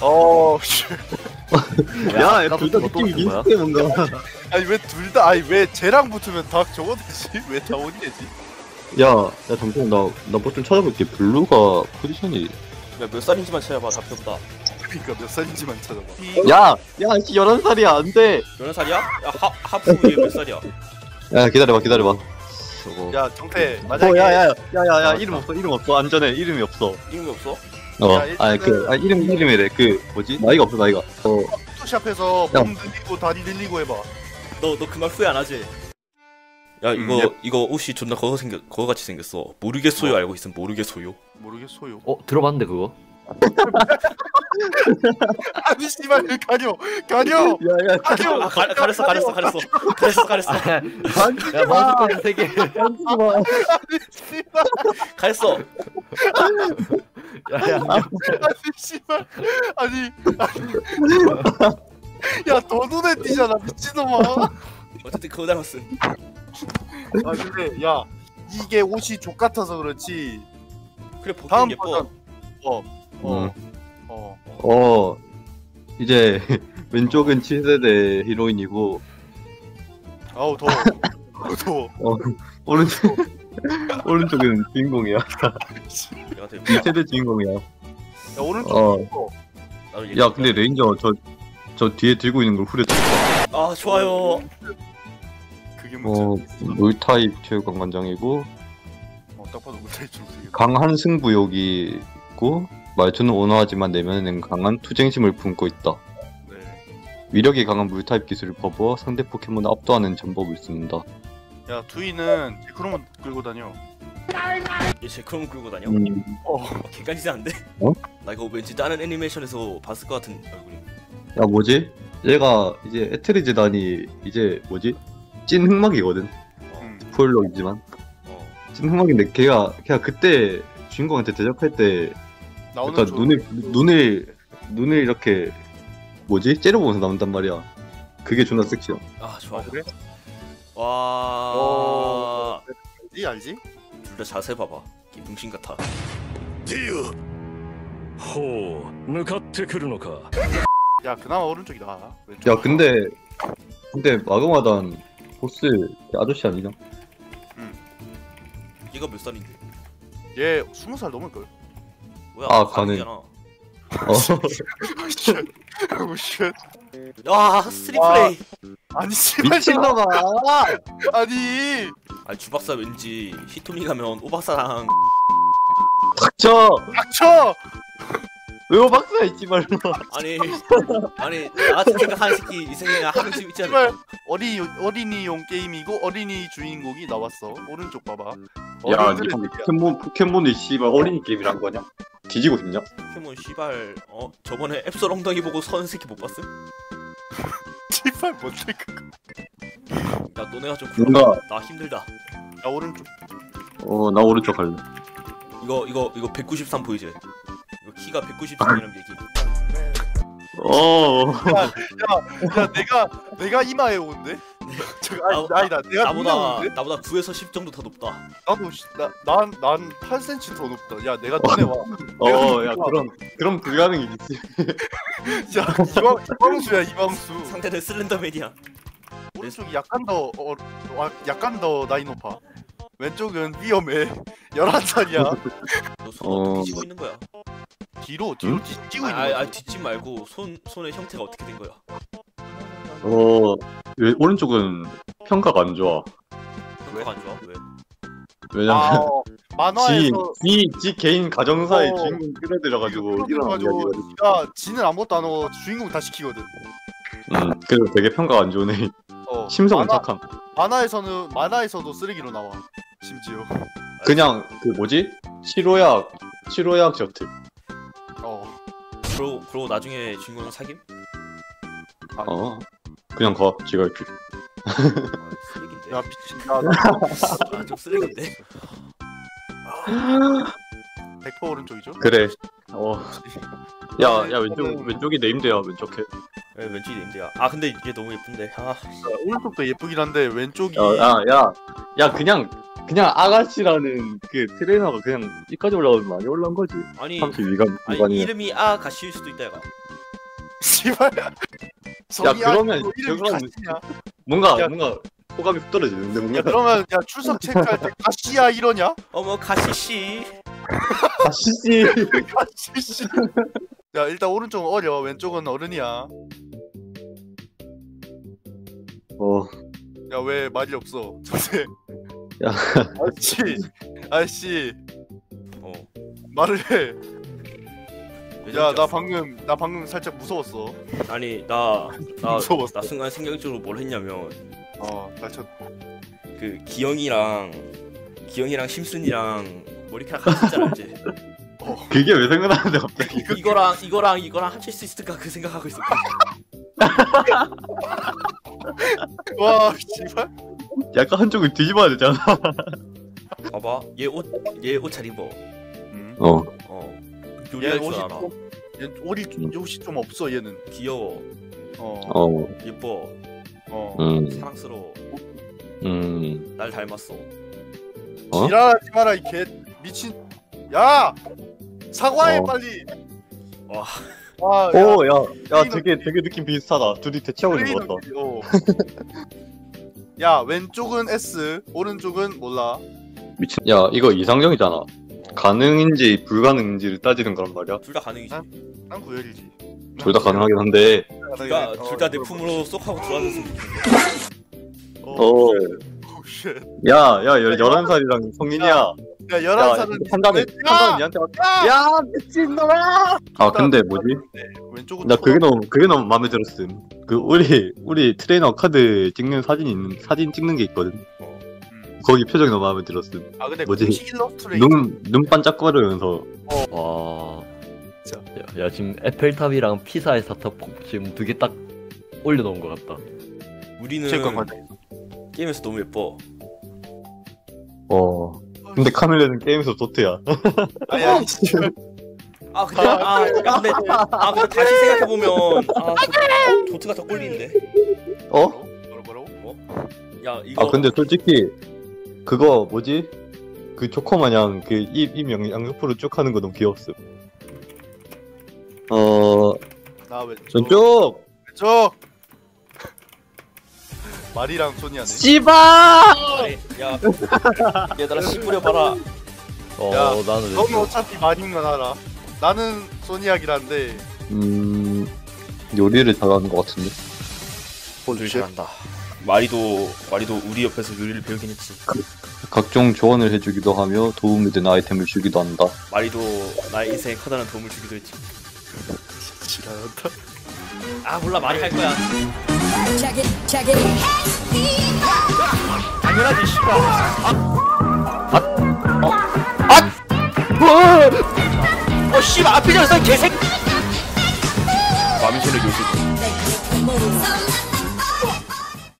어, 씨. 야, 둘다 또 느낌이? 비슷해 뭔가. 아니 왜 둘 다 아니 왜 쟤랑 붙으면 다 저거 되지? 왜 자원이 되지? 야, 야 잠시만 나나뭐좀 찾아볼게. 블루가 포지션이. 야몇 살인지만 찾아봐 답이 없다 그러니까 몇 살인지만 찾아봐. 야, 야, 씨, 11살이야 안 돼. 몇 살이야? 야 하, 하프 위에 몇 살이야? 야, 기다려봐, 기다려봐. 저거. 야 정태 만약에 어, 야, 야, 야, 야, 야, 이름 없어, 이름 없어, 안전해, 이름이 없어. 이름이 없어? 어, 야, 아니 그, 아 이름 이름이래. 그 뭐지? 나이가 없어, 나이가. 어, 포토샵에서 야. 몸 늘리고 다리 늘리고 해봐. 너 너 그 말 후회 안 하지? 야 이거 음, 이거 옷이 존나 그거 생겨 그거 같이 생겼어 모르겠소요 알고 있음 모르겠소요 모르겠어요. 어 들어봤는데 그거? 아니 씨발 가려 가려 야, 야, 가려. 아 가, 가렸어 가렸어 가렸어 가렸어 가렸어 야 마스크 세 개. 씨발 가렸어 아니 씨발 아니 아니 야더 눈에 띄잖아 미친놈아. 어쨌든 그거 닮았음 아 근데 야 이게 옷이 족 같아서 그렇지. 그래 보기 다음 예뻐 버전. 어. 어. 음. 어. 어, 이제 왼쪽은 7세대 히로인이고 아우 더워. 아우 더워. 오른쪽 오른쪽은 주인공이야. 내가 되게 2세대 주인공이야. 야 오른쪽 어. 어. 나도 야, 근데 레인저 저 저 뒤에 들고 있는 걸 후려쳐. 아 좋아요 그게 문제. 어, 물타입 체육관 관장이고 어, 딱 봐도 못할 줄 모르겠다. 강한 승부욕이 있고 말투는 온화하지만 내면에는 강한 투쟁심을 품고 있다. 네. 위력이 강한 물타입 기술을 퍼부어 상대 포켓몬을 압도하는 전법을 씁니다. 야 두이는 제크로만 끌고 다녀. 얘 제크롬 끌고 다녀 음, 어. 어, 개간지한데? 어? 나 이거 왠지 다른 애니메이션에서 봤을 것 같은 얼굴이 야 뭐지? 얘가 이제 에트리즈단이 이제 뭐지? 찐 흑막이거든. 음. 스포일러이지만 어 찐 흑막인데 걔가 걔가 그때 주인공한테 대적할 때 나오는 일단 저- 눈을 눈을 눈을 이렇게 뭐지? 째려보면서 나온단 말이야. 그게 존나 섹시야. 아 좋아 어, 그래? 와 어. 알지 알지? 둘 다 자세 봐봐 김붕신 같아 ディオほう向かってくるのか 야 그나마 오른쪽이 나. 왼쪽. 야 근데 근데 마그마단 보스 아저씨 아니냐? 얘가 몇 살인데 얘 스무 살 넘을 걸. 뭐야 아, 가능. 가능이잖아. 어. 오쉣. 아 스트리플레이 아니 씨발 미친놈아! 아니 아니 주박사 왠지 히토미 가면 오박사랑 닥쳐! 닥쳐. 왜 오박사 있지 말로. 아니 아니 나같이 생각 하는 새끼 이 생각 한 명쯤 있지 않을까 어린이 어린이용 게임이고 어린이 주인공이 나왔어. 오른쪽 봐봐. 야, 니. 포켓몬 포켓몬이 씨발 어린이 게임이란 거냐? 뒤지고 싶냐? 포켓몬 씨발 어 저번에 앱솔 엉덩이 보고 선 새끼 못 봤음? 씨발 뭔데 그거. 야 너네가 좀 뭔가- 굴어 나 힘들다 야 오른쪽. 어, 나 오른쪽 갈래. 이거 이거 이거 193 보이지? 이거 키가 193이라는 얘기 어. 야 내가 내가 이마에 온데. 저거 아니 나- 아니다. 내가 나보다. 나보다 9에서 10 정도 더 높다 나도 난난 8cm 더 높다. 야 내가 눈에 와. 어, 야, 그럼 그럼 불가능이겠지. 야 이방 이방수야 이방수. 상대는 슬렌더맨이야 오른쪽이 약간 더 어, 와, 약간 더 나이 높아. 왼쪽은 위험해. 11살이야. 너손 어. 어떻게 쥐고 있는 거야? 뒤로 뒤로 응? 뒤치고 아, 있는 아, 거야. 아 뒤집 말고 손 손의 형태가 어떻게 된 거야? 어, 왜, 오른쪽은 평가가 안 좋아. 평가가 안 좋아? 왜? 왜냐면 아, 어, 지, 만화에서 지, 지 개인 가정사의 어. 주인공 끌어들여가지고 이런 그래가지고 이야기거든. 야 지는 아무것도 안 하고 주인공 다 시키거든. 음, 그래서 되게 평가가 안 좋네. 어, 심성은 만화, 착함. 만화에서는 만화에서도 쓰레기로 나와. 심지어. 그냥 그 뭐지? 치료약, 치료약 저트. 어. 그러고 그러고 나중에 주인공은 사김? 어, 그냥 가, 지가 이렇게. 아, 쓰레기인데. 야 미친. 야, 나 아 좀 쓰레기인데. 100% 오른쪽이죠? 그래. 어, 야, 네, 야 왼쪽 왼쪽이 네임드야 왼쪽 해. 왜 왼쪽이 인데야. 아 근데 이게 너무 예쁜데. 아 오른쪽도 예쁘긴 한데 왼쪽이 야, 야, 야, 야 그냥 그냥 아가씨라는 그 트레이너가 그냥 이까지 올라오면 많이 올라온 거지. 아니 32간 아니. 이름이 아가씨일 수도 있다 얘가 씨발. 성이 그러면 아니고 이름이 가시냐? 뭔가 야. 뭔가 호감이 훅 떨어지는데 야 뭔가 그러면 야 출석 체크할 때 가시야 이러냐? 어머 가시씨 아시지. 가시 씨. 야 일단 오른쪽은 어려 왼쪽은 어른이야. 어. 야왜 말이 없어? 선생. 야. 아저씨 아저씨 어 말을 해. 야 나 방금 나 방금 살짝 무서웠어. 아니 나나 나, 무서웠어. 나 순간 생각적으로 뭘 했냐면 어 다쳤. 그 기영이랑 기영이랑 심순이랑 머리카락 같이 있잖아 이제 그게 왜 생각나는데 갑자기. 이거랑 이거랑 이거랑 합칠 수 있을까 그 생각하고 있었거든 와 씨발. 약간 한쪽을 뒤집어야 되잖아. 봐봐 얘 옷 얘 옷 잘 입어 음. 어. 어얘 요리할 줄 알아 좀 얘 옷이 옷이 좀 없어 얘는. 귀여워 어. 어. 예뻐 어. 음. 사랑스러워 음. 날 닮았어 어? 지랄하지 마라 이 개 미친. 야 사과해 어. 빨리. 와 와. 야, 오, 야, 야, 트레이너- 되게, 되게 느낌 비슷하다. 둘이 대치하고 있는 것 같다. 어. 야 왼쪽은 S 오른쪽은 몰라. 미친. 야, 이거 이상형이잖아. 가능인지 불가능인지를 따지는 거란 말이야. 둘 다 가능이지 아, 난 구열이지. 둘 다 가능하긴 한데. 둘다 어, 둘다 내 품으로 쏙 하고 들어왔으면 어. 어. 야, 야, 열, 11살이랑 성인이야. 야 야, 11살은 판단은, 판단은 니한테 맞 야, 미친놈아! 아, 근데 뭐지? 왼쪽은 나 그게 너무, 그게 너무 마음에 들었음. 그, 우리, 우리 트레이너 카드 찍는 사진 있는, 사진 찍는 게 있거든. 음. 거기 표정이 너무 마음에 들었음. 아 근데 뭐지? 공식 일러스트레이터 눈, 눈 반짝거리면서. 와. 진짜. 야, 야 지금 에펠탑이랑 피사의 사탑 지금 두 개 딱 올려놓은 것 같다. 우리는 체육관. 게임에서 너무 예뻐 어. 근데 카멜레는 게임에서 도트야. 아야. 아 근데 아 야, 근데 아 근데 다시 생각해 보면 아 도- 도트가 더 꼴리는데 어? 뭐라 뭐라고? 야 이거 아 근데 솔직히 그거 뭐지? 그 조커 마냥 그입입 양옆으로 쭉 하는 거 너무 귀엽음. 어 나 왼쪽. 왼쪽. 왼쪽. 말이랑. 씨바. 아니, 야 얘들아 씨 뿌려봐라 어 야, 나는 너는 왼쪽. 어차피 말인 건 알아. 나는 소니아기란데. 음 요리를 잘하는 것 같은데. 둘 잘한다 마리도 마리도 우리 옆에서 요리를 배우긴 했지. 각종 조언을 해주기도 하며 도움이 되는 아이템을 주기도 한다. 마리도 나의 인생에 커다란 도움을 주기도 했지. 지랄한다. 아 몰라. 말이 할 거야. Check it, check it. 당연하지 씨발. 어 씨발. 앞에 저서 개새끼. 마미쉐를 요새